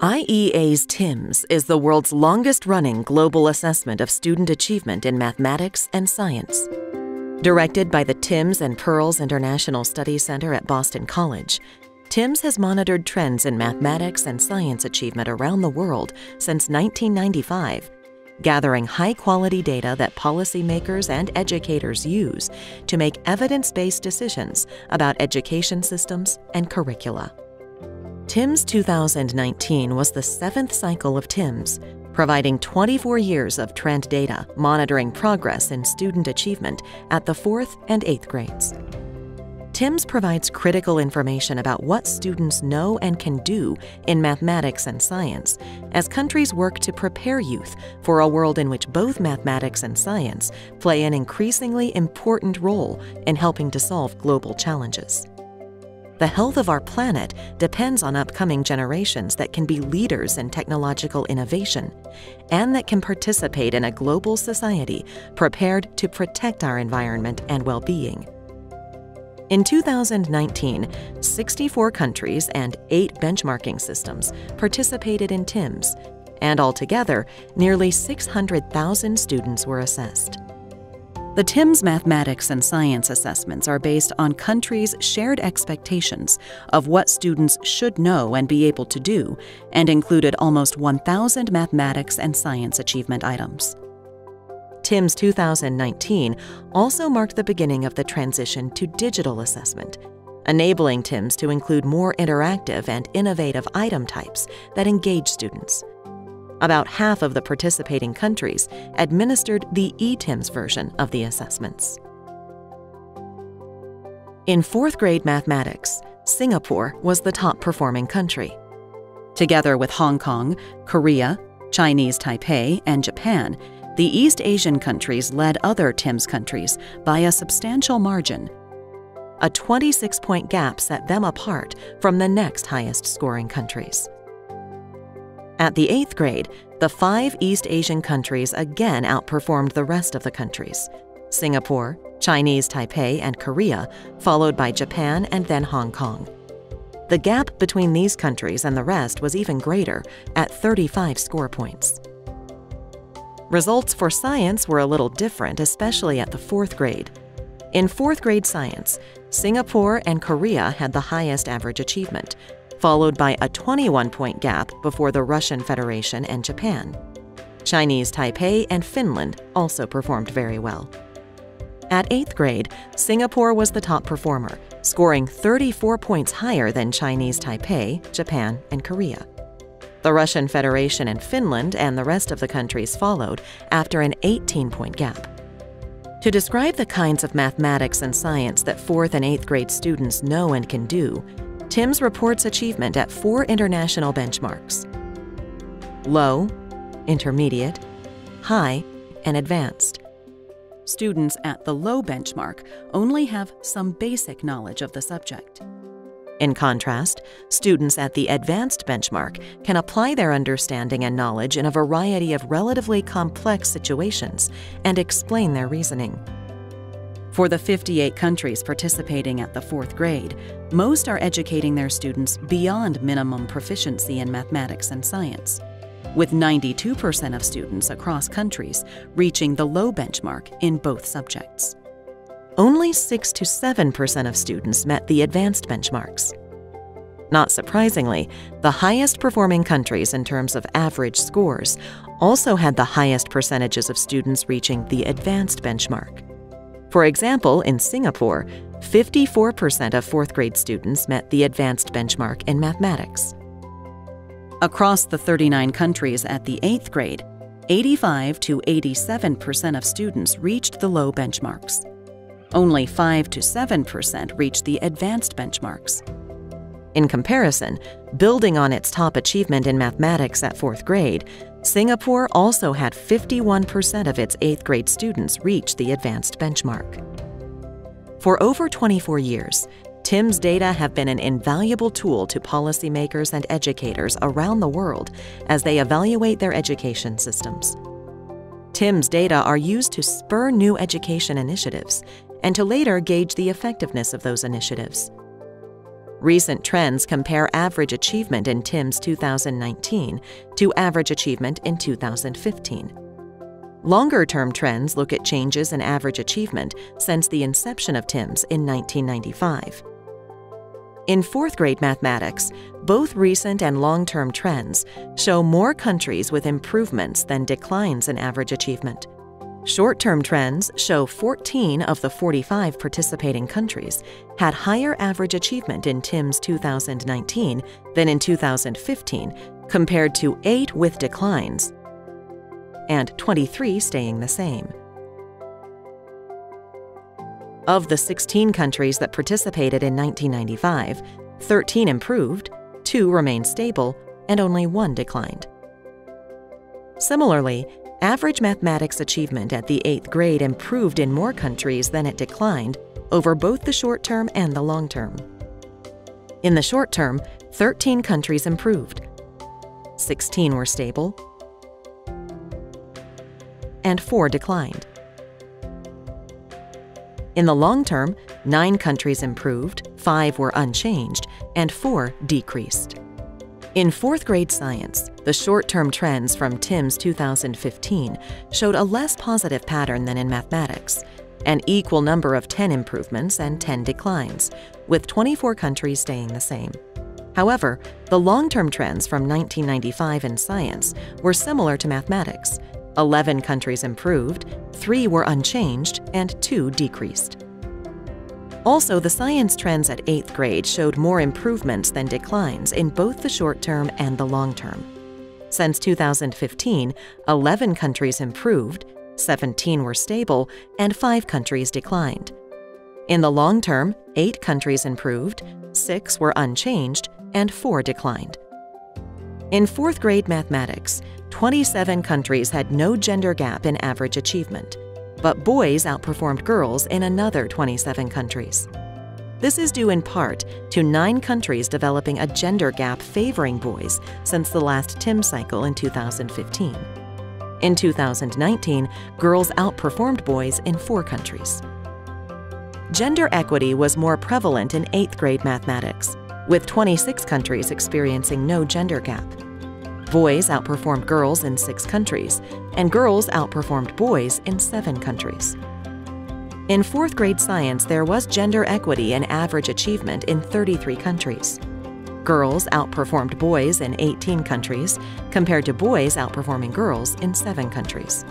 IEA's TIMSS is the world's longest running global assessment of student achievement in mathematics and science. Directed by the TIMSS and PIRLS International Study Center at Boston College, TIMSS has monitored trends in mathematics and science achievement around the world since 1995, gathering high quality data that policymakers and educators use to make evidence based decisions about education systems and curricula. TIMSS 2019 was the seventh cycle of TIMSS, providing 24 years of trend data monitoring progress in student achievement at the fourth and eighth grades. TIMSS provides critical information about what students know and can do in mathematics and science as countries work to prepare youth for a world in which both mathematics and science play an increasingly important role in helping to solve global challenges. The health of our planet depends on upcoming generations that can be leaders in technological innovation and that can participate in a global society prepared to protect our environment and well being. In 2019, 64 countries and eight benchmarking systems participated in TIMSS, and altogether, nearly 600,000 students were assessed. The TIMSS mathematics and science assessments are based on countries' shared expectations of what students should know and be able to do, and included almost 1,000 mathematics and science achievement items. TIMSS 2019 also marked the beginning of the transition to digital assessment, enabling TIMSS to include more interactive and innovative item types that engage students. About half of the participating countries administered the eTIMSS version of the assessments. In fourth grade mathematics, Singapore was the top performing country. Together with Hong Kong, Korea, Chinese Taipei, and Japan, the East Asian countries led other TIMSS countries by a substantial margin. A 26 point gap set them apart from the next highest scoring countries. At the eighth grade, the five East Asian countries again outperformed the rest of the countries Singapore, Chinese Taipei, and Korea, followed by Japan and then Hong Kong. The gap between these countries and the rest was even greater, at 35 score points. Results for science were a little different, especially at the fourth grade. In fourth grade science, Singapore and Korea had the highest average achievement, followed by a 21 point gap before the Russian Federation and Japan. Chinese Taipei and Finland also performed very well. At 8th grade, Singapore was the top performer, scoring 34 points higher than Chinese Taipei, Japan, and Korea. The Russian Federation and Finland and the rest of the countries followed after an 18 point gap. To describe the kinds of mathematics and science that 4th and 8th grade students know and can do, TIMSS reports achievement at four international benchmarks low, intermediate, high, and advanced. Students at the low benchmark only have some basic knowledge of the subject. In contrast, students at the advanced benchmark can apply their understanding and knowledge in a variety of relatively complex situations and explain their reasoning. For the 58 countries participating at the fourth grade, most are educating their students beyond minimum proficiency in mathematics and science, with 92% of students across countries reaching the low benchmark in both subjects. Only 6 to 7% of students met the advanced benchmarks. Not surprisingly, the highest performing countries in terms of average scores also had the highest percentages of students reaching the advanced benchmark. For example, in Singapore, 54% of fourth grade students met the advanced benchmark in mathematics. Across the 39 countries at the eighth grade, 85 to 87% of students reached the low benchmarks. Only 5 to 7% reached the advanced benchmarks. In comparison, building on its top achievement in mathematics at fourth grade, Singapore also had 51% of its 8th grade students reach the advanced benchmark. For over 24 years, TIMSS data have been an invaluable tool to policymakers and educators around the world as they evaluate their education systems. TIMSS data are used to spur new education initiatives and to later gauge the effectiveness of those initiatives. Recent trends compare average achievement in TIMSS 2019 to average achievement in 2015. Longer term trends look at changes in average achievement since the inception of TIMSS in 1995. In fourth grade mathematics, both recent and long term trends show more countries with improvements than declines in average achievement. Short term trends show 14 of the 45 participating countries had higher average achievement in TIMSS 2019 than in 2015, compared to 8 with declines and 23 staying the same. Of the 16 countries that participated in 1995, 13 improved, 2 remained stable, and only 1 declined. Similarly, average mathematics achievement at the 8th grade improved in more countries than it declined over both the short term and the long term. In the short term, 13 countries improved, 16 were stable, and 4 declined. In the long term, 9 countries improved, 5 were unchanged, and 4 decreased. In fourth grade science, the short term trends from TIMSS 2015 showed a less positive pattern than in mathematics an equal number of 10 improvements and 10 declines, with 24 countries staying the same. However, the long term trends from 1995 in science were similar to mathematics, 11 countries improved, 3 were unchanged, and 2 decreased. Also, the science trends at 8th grade showed more improvements than declines in both the short term and the long term. Since 2015, 11 countries improved, 17 were stable, and 5 countries declined. In the long term, 8 countries improved, 6 were unchanged, and 4 declined. In fourth grade mathematics, 27 countries had no gender gap in average achievement, but boys outperformed girls in another 27 countries. This is due in part to nine countries developing a gender gap favoring boys since the last TIMSS cycle in 2015. In 2019, girls outperformed boys in four countries. Gender equity was more prevalent in 8th grade mathematics, with 26 countries experiencing no gender gap. Boys outperformed girls in six countries, and girls outperformed boys in seven countries. In fourth grade science, there was gender equity and average achievement in 33 countries. Girls outperformed boys in 18 countries, compared to boys outperforming girls in seven countries.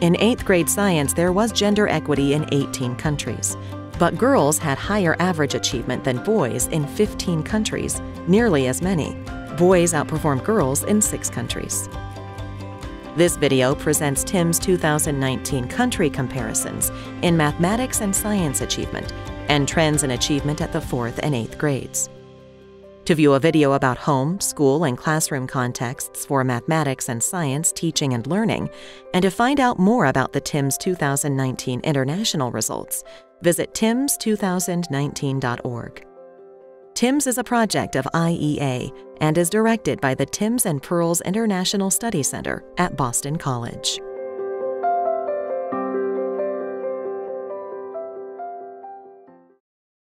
In eighth grade science, there was gender equity in 18 countries, but girls had higher average achievement than boys in 15 countries, nearly as many, Boys outperform girls in six countries. This video presents TIMSS 2019 country comparisons in mathematics and science achievement and trends in achievement at the fourth and eighth grades. To view a video about home, school, and classroom contexts for mathematics and science teaching and learning, and to find out more about the TIMSS 2019 international results, visit timss2019.org. TIMSS is a project of IEA and is directed by the TIMSS and PIRLS International Study Center at Boston College.